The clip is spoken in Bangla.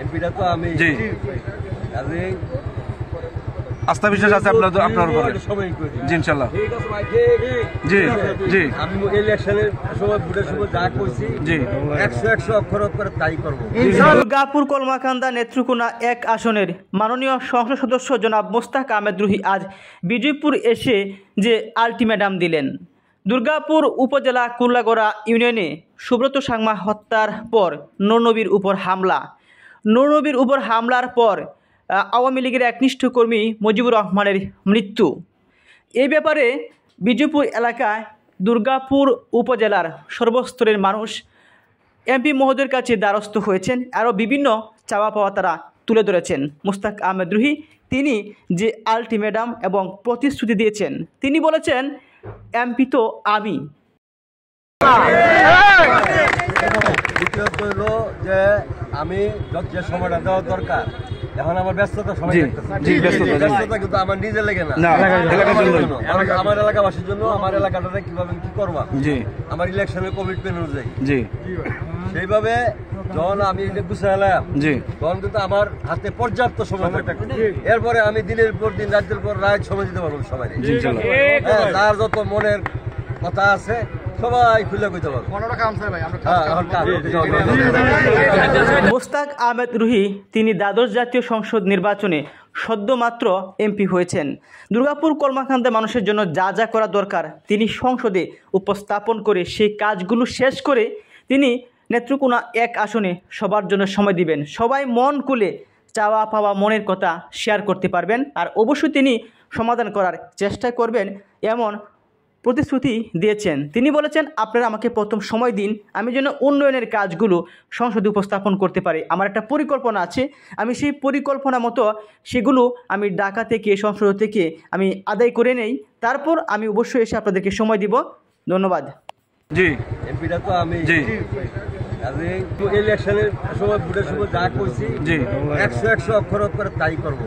এমপিটা তো আমি জি। কাজে আস্থা বিশ্বাস আছে আপনার আপনার উপরে জি ইনশাল্লাহ। জি, জি। আমি ইলেকশনের সময় ভোটের সময় যা কইছি জি। একশো একশো অক্ষর অক্ষরে তাই করব দুর্গাপুর কলমাকান্দা নেত্রকোনা এক আসনের মাননীয় সংসদ সদস্য জনাব মোস্তাক আহমেদ রুহি আজ বিজয়পুর এসে যে আলটিমেটাম দিলেন দুর্গাপুর উপজেলা কুল্লাগড়া ইউনিয়নে সুব্রত সাংমা হত্যার পর নৌনবীর উপর হামলা নৌনবীর উপর হামলার পর আওয়ামী লীগের একনিষ্ঠ কর্মী মুজিবুর রহমানের মৃত্যু। এই ব্যাপারে বিজয়পুর এলাকায় দুর্গাপুর উপজেলার সর্বস্তরের মানুষ এমপি মহোদয়ের কাছে দ্বারস্থ হয়েছেন। আরও বিভিন্ন চাওয়া পাওয়া তারা তুলে ধরেছেন। মুস্তাক আহমেদ রুহি, তিনি যে আলটিমেটাম এবং প্রতিশ্রুতি দিয়েছেন, তিনি বলেছেন এমপি তো আমি। আমি যত- যে সময়টা দেওয়া দরকার এখন আমার ব্যস্ততা সময় ব্যস্ততা, কিন্তু আমার নিজের লেগে না। আমার এলাকাবাসীর জন্য। আমার এলাকাটাতে কীভাবে কি করবা? আমার ইলেকশনের কমিটমেন্ট অনুযায়ী। সেইভাবে যখন আমি এটা গুছাইলাম জি। তখন কিন্তু আমার হাতে পর্যাপ্ত সময় এরপরে আমি দিনের পর দিন রাতের পর রায় সময় দিতে পারব সবাই জি ইনশাল্লাহ। হ্যাঁ, যত মনের কথা আছে সবাই খুলে কইতে পারব হ্যাঁ, মোস্তাক আহমেদ রুহি তিনি দ্বাদশ জাতীয় সংসদ নির্বাচনে সদ্যমাত্র এমপি হয়েছেন দুর্গাপুর কর্মাকান্তে মানুষের জন্য যা যা করা দরকার তিনি সংসদে উপস্থাপন করে সেই কাজগুলো শেষ করে তিনি নেত্রকোনা এক আসনে সবার জন্য সময় দিবেন সবাই মন খুলে চাওয়া পাওয়া মনের কথা শেয়ার করতে পারবেন আর অবশ্যই তিনি সমাধান করার চেষ্টা করবেন এমন প্রতিশ্রুতি দিয়েছেন। তিনি বলেছেন আপনারা আমাকে প্রথম সময় দিন আমি যেন উন্নয়নের কাজগুলো সংসদে উপস্থাপন করতে পারি। আমার একটা পরিকল্পনা আছে। আমি সেই পরিকল্পনা মতো সেগুলো আমি ঢাকা থেকে সংসদ থেকে আমি আদায় করে নেই। তারপর আমি অবশ্যই এসে আপনাদেরকে সময় দিব। ধন্যবাদ। জি। এমপিটা তো আমি জি। ইলেকশনের সময় ভোটের সময় যা কইছি জি। একশো একশো অক্ষর অক্ষরে তাই করব।